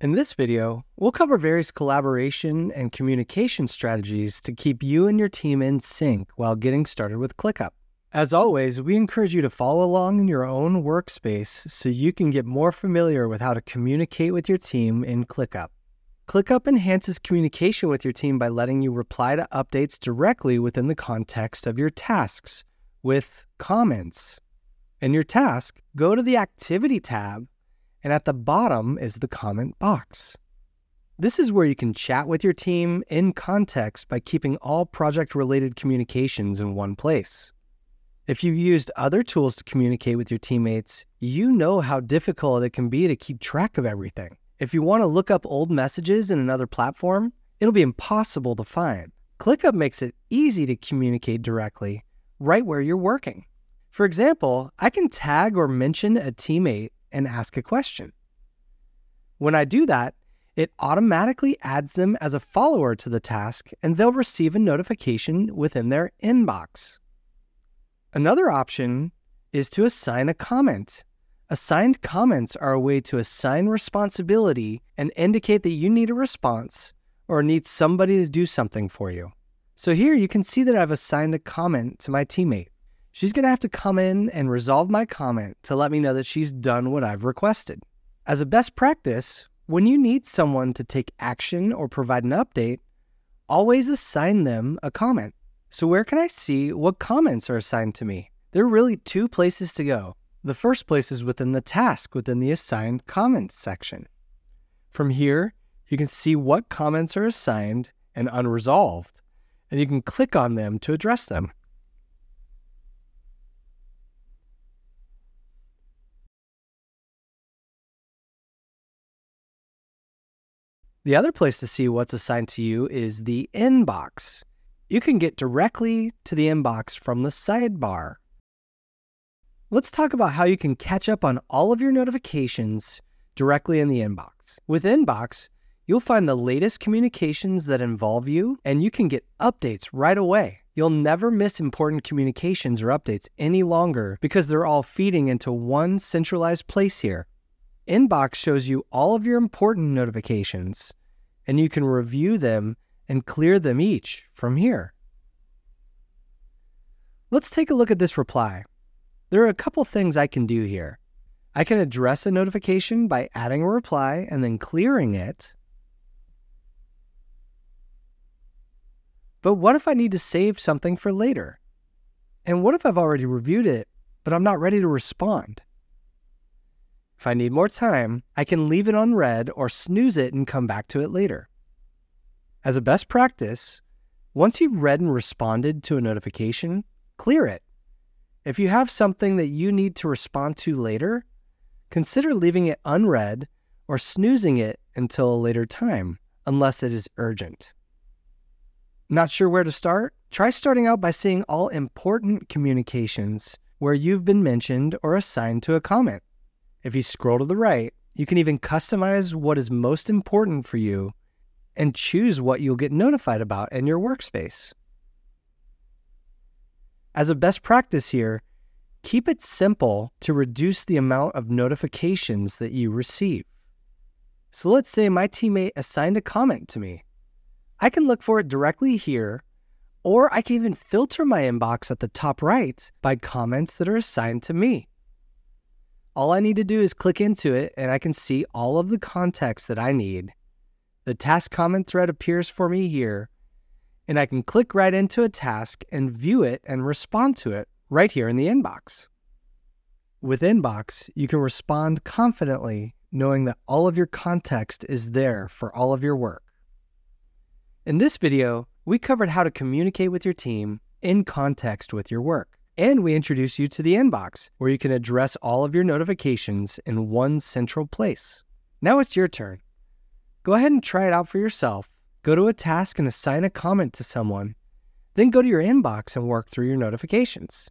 In this video, we'll cover various collaboration and communication strategies to keep you and your team in sync while getting started with ClickUp. As always, we encourage you to follow along in your own workspace so you can get more familiar with how to communicate with your team in ClickUp. ClickUp enhances communication with your team by letting you reply to updates directly within the context of your tasks with comments. In your task, go to the Activity tab and at the bottom is the comment box. This is where you can chat with your team in context by keeping all project related communications in one place. If you've used other tools to communicate with your teammates, you know how difficult it can be to keep track of everything. If you want to look up old messages in another platform, it'll be impossible to find. ClickUp makes it easy to communicate directly right where you're working. For example, I can tag or mention a teammate and ask a question. When I do that, it automatically adds them as a follower to the task and they'll receive a notification within their inbox. Another option is to assign a comment. Assigned comments are a way to assign responsibility and indicate that you need a response or need somebody to do something for you. So here you can see that I've assigned a comment to my teammate. She's going to have to come in and resolve my comment to let me know that she's done what I've requested. As a best practice, when you need someone to take action or provide an update, always assign them a comment. So, where can I see what comments are assigned to me? There are really two places to go. The first place is within the task within the assigned comments section. From here, you can see what comments are assigned and unresolved, and you can click on them to address them. The other place to see what's assigned to you is the inbox. You can get directly to the inbox from the sidebar. Let's talk about how you can catch up on all of your notifications directly in the inbox. With Inbox, you'll find the latest communications that involve you, and you can get updates right away. You'll never miss important communications or updates any longer because they're all feeding into one centralized place here. Inbox shows you all of your important notifications, and you can review them and clear them each from here. Let's take a look at this reply. There are a couple things I can do here. I can address a notification by adding a reply and then clearing it. But what if I need to save something for later? And what if I've already reviewed it, but I'm not ready to respond? If I need more time, I can leave it unread or snooze it and come back to it later. As a best practice, once you've read and responded to a notification, clear it. If you have something that you need to respond to later, consider leaving it unread or snoozing it until a later time, unless it is urgent. Not sure where to start? Try starting out by seeing all important communications where you've been mentioned or assigned to a comment. If you scroll to the right, you can even customize what is most important for you and choose what you'll get notified about in your workspace. As a best practice here, keep it simple to reduce the amount of notifications that you receive. So let's say my teammate assigned a comment to me. I can look for it directly here, or I can even filter my inbox at the top right by comments that are assigned to me. All I need to do is click into it and I can see all of the context that I need. The task comment thread appears for me here, and I can click right into a task and view it and respond to it right here in the inbox. With Inbox, you can respond confidently knowing that all of your context is there for all of your work. In this video, we covered how to communicate with your team in context with your work. And we introduce you to the inbox, where you can address all of your notifications in one central place. Now it's your turn. Go ahead and try it out for yourself. Go to a task and assign a comment to someone. Then go to your inbox and work through your notifications.